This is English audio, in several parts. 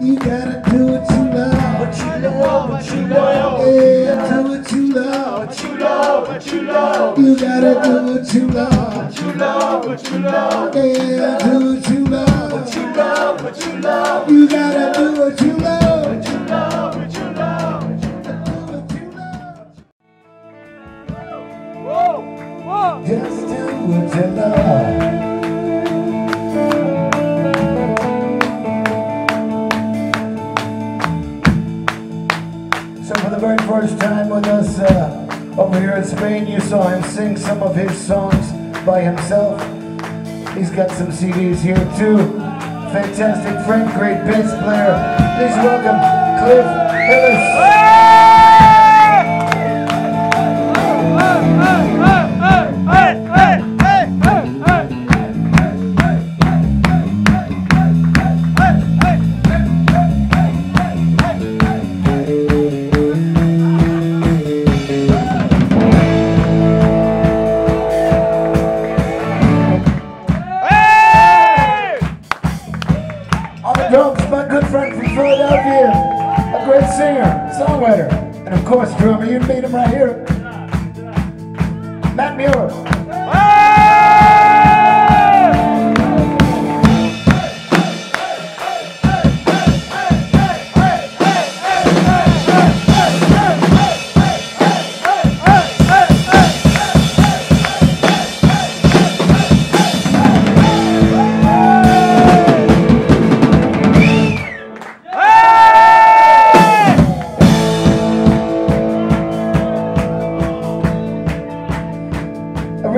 You gotta do what you love. What you love, what you love. Yeah, do what you love. What you love, what you love. You gotta do what you love. What you love, what you love. Yeah, do what you love. What you love, what you love. You gotta do what you love. What you love, what you love. Do what you love. Whoa, whoa. Just do what you love. First time with us uh, over here in Spain, you saw him sing some of his songs by himself. He's got some CDs here too. Fantastic friend, great bass player. Please welcome Cliff Hillis. Philadelphia, a great singer, songwriter, and of course drummer. You meet him right here. Matt Muir.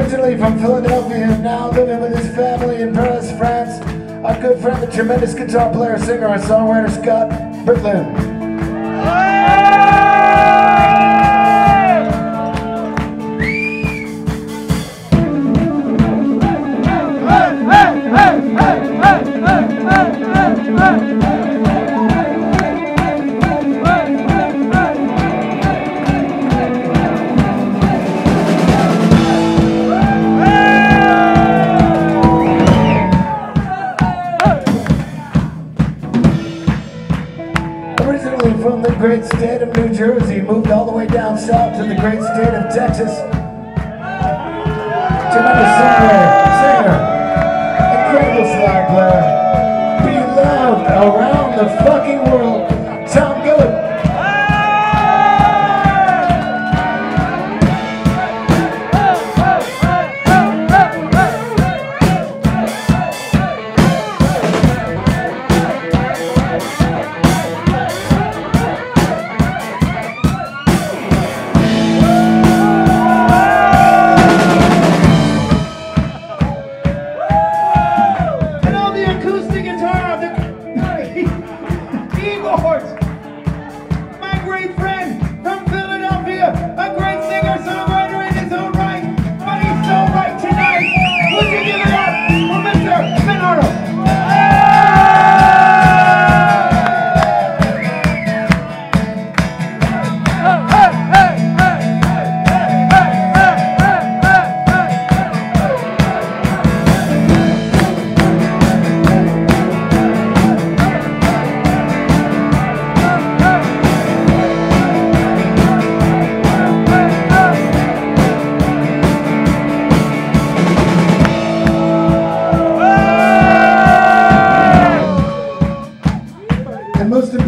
Originally from Philadelphia, and now living with his family in Paris, France. Our good friend, the tremendous guitar player, singer, and songwriter Scott Bricklin. Great state of New Jersey, moved all the way down south to the great state of Texas. Tremendous songwriter, singer, incredible slide player, beloved around the fucking world,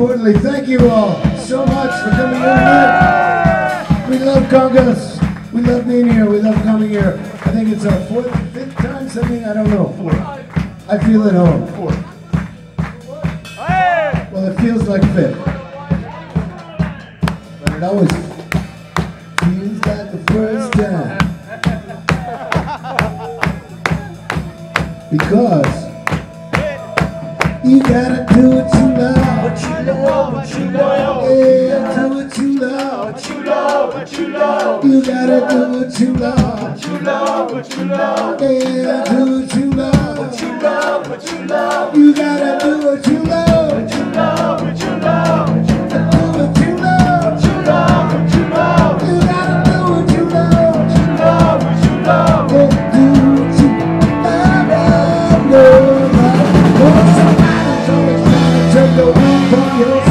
importantly, thank you all so much for coming here. We love Cangas. We love being here. We love coming here. I think it's our fourth, fifth time, something, I don't know. Fourth. I feel at home. Fourth. Well, it feels like fifth. But it always feels like the first time. Because you gotta do love what you love, what you love. Yeah, do what you love, what you love, what you love. You gotta do what you love, what you love, what you love. Yeah, do what you love, what you love, what you love. You gotta do what you love, what you love, what you love. You.